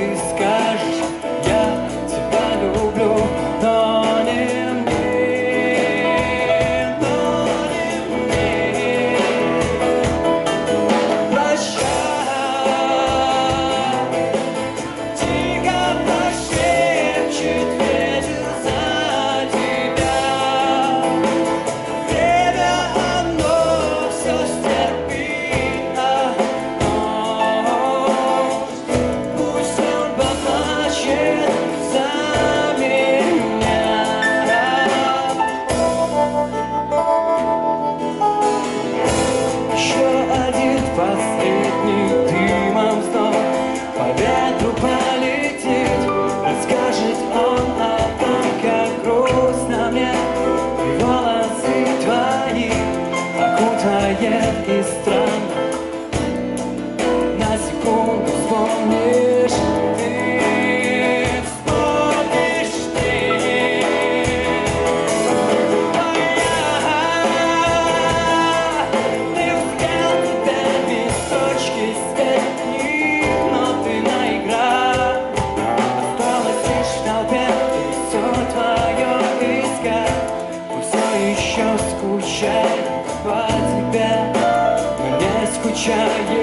to sky. пламя И волосы твои окутает и странно На секунду вспомнил по тебе, но не скучаю.